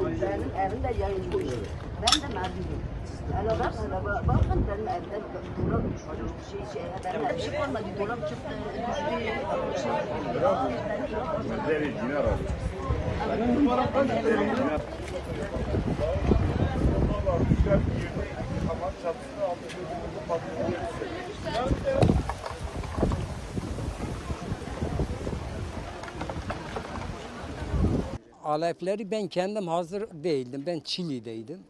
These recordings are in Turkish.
Benim evim de yayılmış. Ben de mağdurum. Hele bak hele bak- bakın benim evde dolap düştü. Şey şey benim evde bir şey olmadı. Dolap çıktı düştü. Şey, Aa, ben- Deri dinar abi. Alepleri ben kendim hazır değildim. Ben Çili'deydim.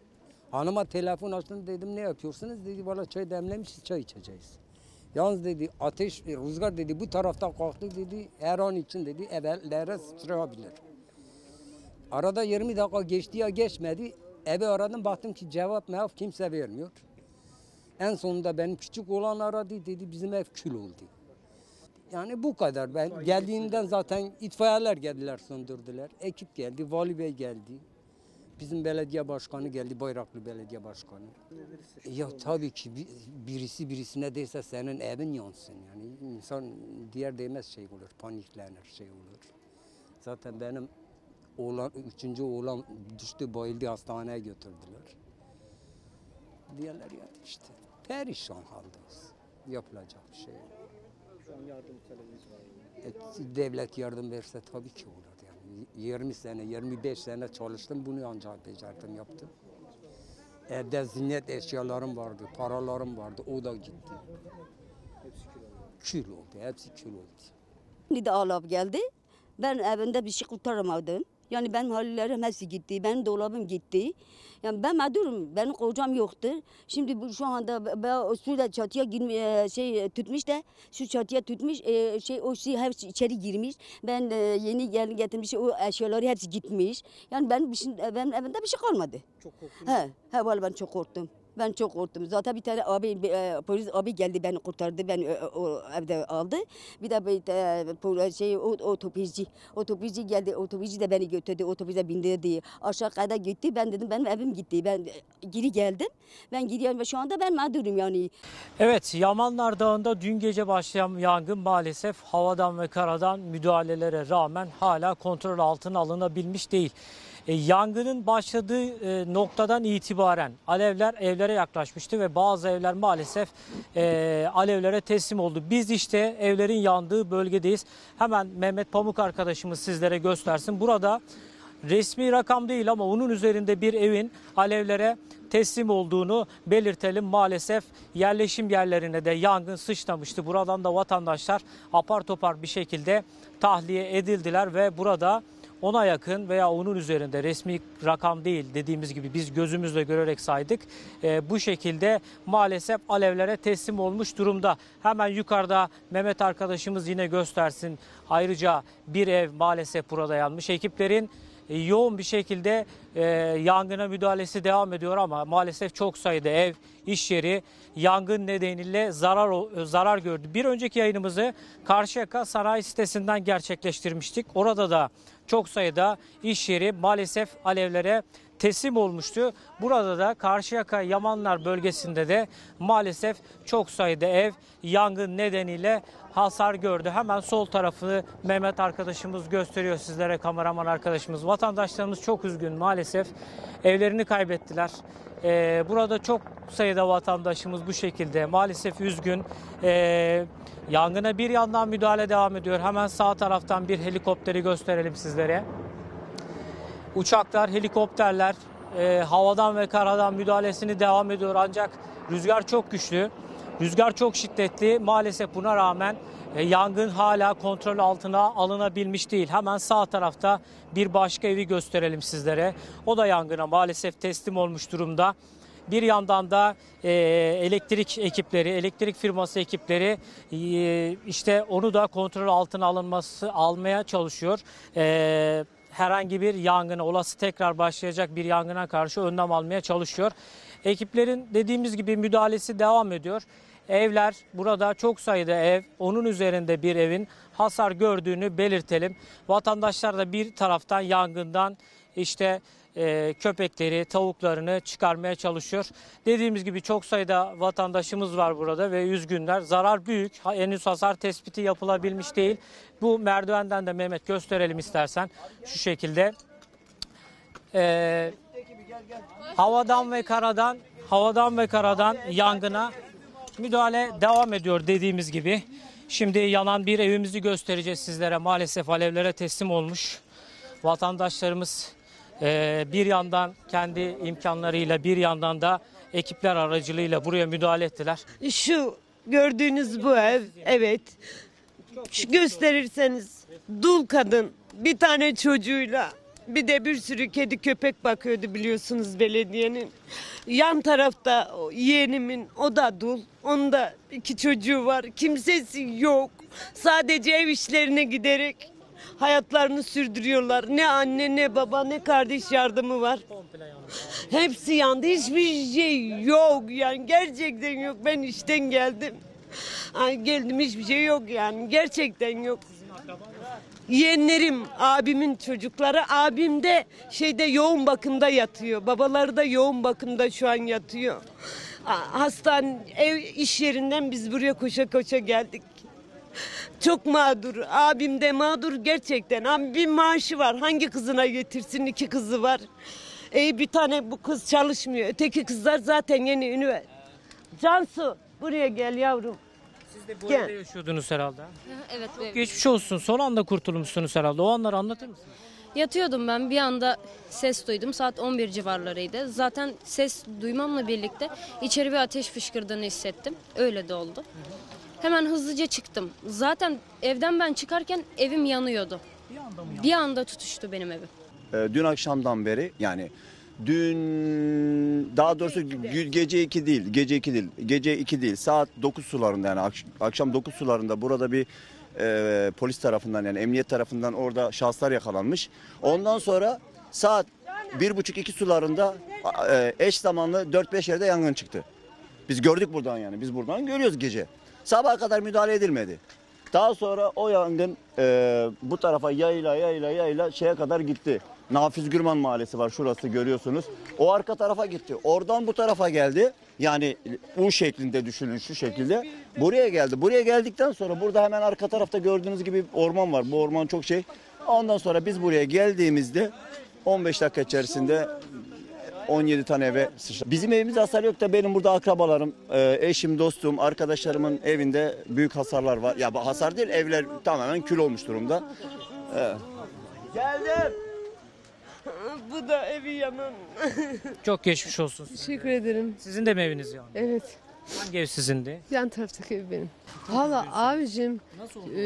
Hanıma telefon açtım dedim ne yapıyorsunuz? Dedi valla çay demlemişiz çay içeceğiz. Yalnız dedi ateş, e, rüzgar dedi bu taraftan kalktı dedi her an için dedi evlere sıçrayabilir. Arada 20 dakika geçti ya geçmedi. Eve aradım baktım ki cevap mevap kimse vermiyor. En sonunda benim küçük olan aradı dedi bizim ev kül oldu. Yani bu kadar. Ben geldiğimden zaten itfaiyeler geldiler söndürdüler. Ekip geldi, vali bey geldi. Bizim belediye başkanı geldi, Bayraklı Belediye Başkanı. Ya tabii ki bir- birisi birisine değse senin evin yansın. Yani insan diğer değmez şey olur, paniklenir şey olur. Zaten benim oğlan, üçüncü oğlan düştü, bayıldı hastaneye götürdüler. Diğerler yani işte perişan haldeyiz. Yapılacak bir şey yok. Şu an yardım talebiniz var. mı? E, devlet yardım verse tabii ki olur yani. 20 sene, 25 sene çalıştım bunu ancak becerdim yaptım. Evde zinnet eşyalarım vardı, paralarım vardı, o da gitti. Hepsi kilo alıyor. Kül oldu, hepsi kül oldu. Şimdi de alap geldi. Ben evinde bir şey kurtaramadım. Yani benim hallerim hepsi gitti. Benim dolabım gitti. Yani ben mağdurum. Benim kocam yoktu. Şimdi bu şu anda ben suda çatıya girme, şey tutmuş da şu çatıya tutmuş e, şey o şey hepsi içeri girmiş. Ben e, yeni gelin getirmiş o eşyaları hepsi gitmiş. Yani ben şey, benim evimde bir şey kalmadı. Çok korktunuz. He, he vallahi ben çok korktum. Ben çok korktum. Zaten bir tane abi, e, polis abi geldi beni kurtardı, beni e, o evde aldı. Bir de bir e, pol- şey o otobüsçü, otobüsçü geldi, otobüsçü de beni götürdü, otobüse bindirdi. Aşağı kadar gitti. Ben dedim benim evim gitti. Ben e, geri geldim. Ben gidiyorum ve şu anda ben mağdurum yani. Evet, Yamanlar Dağı'nda dün gece başlayan yangın maalesef havadan ve karadan müdahalelere rağmen hala kontrol altına alınabilmiş değil. E, yangının başladığı e, noktadan itibaren alevler evlere yaklaşmıştı ve bazı evler maalesef e, alevlere teslim oldu. Biz işte evlerin yandığı bölgedeyiz. Hemen Mehmet Pamuk arkadaşımız sizlere göstersin. Burada resmi rakam değil ama onun üzerinde bir evin alevlere teslim olduğunu belirtelim. Maalesef yerleşim yerlerine de yangın sıçramıştı. Buradan da vatandaşlar apar topar bir şekilde tahliye edildiler ve burada ona yakın veya onun üzerinde resmi rakam değil dediğimiz gibi biz gözümüzle görerek saydık. Ee, bu şekilde maalesef alevlere teslim olmuş durumda. Hemen yukarıda Mehmet arkadaşımız yine göstersin. Ayrıca bir ev maalesef burada yanmış. Ekiplerin e, yoğun bir şekilde e, yangına müdahalesi devam ediyor ama maalesef çok sayıda ev, iş yeri yangın nedeniyle zarar o- zarar gördü. Bir önceki yayınımızı Karşıyaka Sanayi sitesinden gerçekleştirmiştik. Orada da çok sayıda iş yeri maalesef alevlere teslim olmuştu. Burada da Karşıyaka Yamanlar bölgesinde de maalesef çok sayıda ev yangın nedeniyle hasar gördü. Hemen sol tarafı Mehmet arkadaşımız gösteriyor sizlere kameraman arkadaşımız. Vatandaşlarımız çok üzgün maalesef evlerini kaybettiler. Ee, burada çok sayıda vatandaşımız bu şekilde maalesef üzgün. Ee, yangına bir yandan müdahale devam ediyor. Hemen sağ taraftan bir helikopteri gösterelim sizlere. Uçaklar, helikopterler e, havadan ve karadan müdahalesini devam ediyor ancak rüzgar çok güçlü. Rüzgar çok şiddetli. Maalesef buna rağmen e, yangın hala kontrol altına alınabilmiş değil. Hemen sağ tarafta bir başka evi gösterelim sizlere. O da yangına maalesef teslim olmuş durumda. Bir yandan da e, elektrik ekipleri, elektrik firması ekipleri e, işte onu da kontrol altına alınması almaya çalışıyor. E, herhangi bir yangına, olası tekrar başlayacak bir yangına karşı önlem almaya çalışıyor. Ekiplerin dediğimiz gibi müdahalesi devam ediyor. Evler burada çok sayıda ev, onun üzerinde bir evin hasar gördüğünü belirtelim. Vatandaşlar da bir taraftan yangından işte e, köpekleri, tavuklarını çıkarmaya çalışıyor. Dediğimiz gibi çok sayıda vatandaşımız var burada ve üzgünler. Zarar büyük. Henüz hasar tespiti yapılabilmiş değil. Bu merdivenden de Mehmet gösterelim istersen şu şekilde. Ee, havadan ve karadan, havadan ve karadan yangına müdahale devam ediyor dediğimiz gibi. Şimdi yanan bir evimizi göstereceğiz sizlere. Maalesef alevlere teslim olmuş vatandaşlarımız e, bir yandan kendi imkanlarıyla bir yandan da ekipler aracılığıyla buraya müdahale ettiler. Şu gördüğünüz bu ev, evet. Şu gösterirseniz dul kadın bir tane çocuğuyla bir de bir sürü kedi köpek bakıyordu biliyorsunuz belediyenin. Yan tarafta yeğenimin o da dul. Onun da iki çocuğu var. Kimsesi yok. Sadece ev işlerine giderek hayatlarını sürdürüyorlar. Ne anne ne baba ne kardeş yardımı var. Hepsi yandı. Hiçbir şey yok yani gerçekten yok. Ben işten geldim. Ay geldim hiçbir şey yok yani. Gerçekten yok. Yeğenlerim, abimin çocukları, abim de şeyde yoğun bakımda yatıyor. Babaları da yoğun bakımda şu an yatıyor. Hastane, ev iş yerinden biz buraya koşa koşa geldik. Çok mağdur. Abim de mağdur gerçekten. Abi bir maaşı var. Hangi kızına getirsin? İki kızı var. E, bir tane bu kız çalışmıyor. Öteki kızlar zaten yeni üniversite. Cansu buraya gel yavrum. Siz de bu Gel. evde yaşıyordunuz herhalde. Evet, evet. Geçmiş olsun. Son anda kurtulmuşsunuz herhalde. O anları anlatır mısınız? Yatıyordum ben bir anda ses duydum. Saat 11 civarlarıydı. Zaten ses duymamla birlikte içeri bir ateş fışkırdığını hissettim. Öyle de oldu. Hemen hızlıca çıktım. Zaten evden ben çıkarken evim yanıyordu. Bir anda tutuştu benim evim. Ee, dün akşamdan beri yani dün daha doğrusu gü- gece 2 değil gece 2 değil gece 2 değil saat 9 sularında yani akş- akşam 9 sularında burada bir e, polis tarafından yani emniyet tarafından orada şahıslar yakalanmış. Ondan sonra saat bir buçuk iki sularında e, eş zamanlı 4-5 yerde yangın çıktı. Biz gördük buradan yani biz buradan görüyoruz gece. Sabaha kadar müdahale edilmedi. Daha sonra o yangın e, bu tarafa yayla yayla yayla şeye kadar gitti. Nafiz Gürman Mahallesi var şurası görüyorsunuz. O arka tarafa gitti. Oradan bu tarafa geldi. Yani U şeklinde düşünün şu şekilde. Buraya geldi. Buraya geldikten sonra burada hemen arka tarafta gördüğünüz gibi orman var. Bu orman çok şey. Ondan sonra biz buraya geldiğimizde 15 dakika içerisinde 17 tane eve sıçradı. Bizim evimizde hasar yok da benim burada akrabalarım, e, eşim, dostum, arkadaşlarımın evinde büyük hasarlar var. Ya bu hasar değil evler tamamen kül olmuş durumda. Evet. Geldim. Bu da evi yanan. Çok geçmiş olsun. Teşekkür ederim. Sizin de mi eviniz yandı? Evet. Hangi ev sizindi? Yan taraftaki ev benim. Valla abicim e,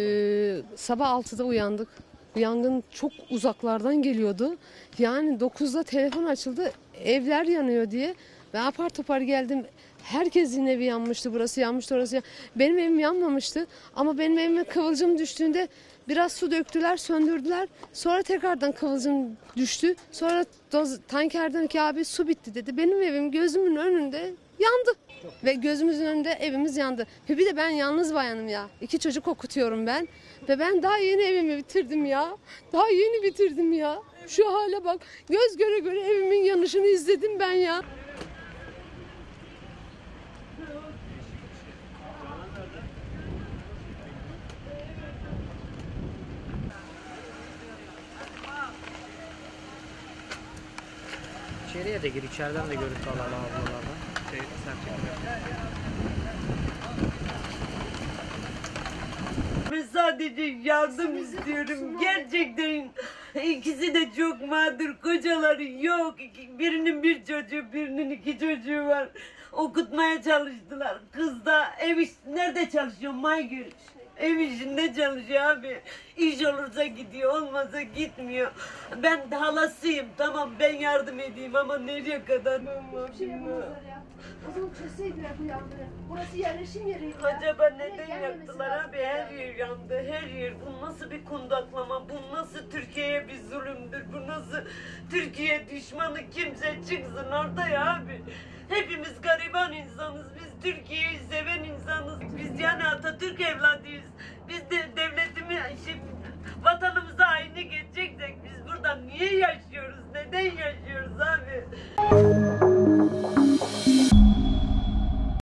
sabah 6'da uyandık. Yangın çok uzaklardan geliyordu. Yani 9'da telefon açıldı. Evler yanıyor diye. Ben apar topar geldim. Herkesin evi yanmıştı. Burası yanmıştı, orası yan- Benim evim yanmamıştı. Ama benim evime kıvılcım düştüğünde biraz su döktüler, söndürdüler. Sonra tekrardan kıvılcım düştü. Sonra doz, tankerden ki abi su bitti dedi. Benim evim gözümün önünde yandı. Ve gözümüzün önünde evimiz yandı. Ve bir de ben yalnız bayanım ya. İki çocuk okutuyorum ben. Ve ben daha yeni evimi bitirdim ya. Daha yeni bitirdim ya. Şu hale bak. Göz göre göre evimin yanışını izledim ben ya. İçeriye de gir. içeriden de görüntü alalım ablalardan. Şey, Ben sadece yardım istiyorum. Gerçekten ikisi de çok mağdur. Kocaları yok. Birinin bir çocuğu, birinin iki çocuğu var. Okutmaya çalıştılar. Kız da ev iş, nerede çalışıyor Maygül? Ev işinde çalışıyor abi. İş olursa gidiyor, olmazsa gitmiyor. Ben halasıyım. Tamam ben yardım edeyim ama nereye kadar? O Kızım keseydiler bu yangını. Burası yerleşim yeriydi. ya. Acaba neden gelmemesi yaktılar lazım abi? Her yani. yer yandı, her yer. Bu nasıl bir kundaklama? Bu nasıl Türkiye'ye bir zulümdür? Bu nasıl Türkiye düşmanı kimse çıksın ortaya abi. Hepimiz gariban insanız. Biz Türkiye'yi seven insanız. Biz yani Atatürk evladıyız. Biz de devletimi, şey, vatanımıza aynı geçeceksek biz burada niye yaşıyoruz? Neden yaşıyoruz abi?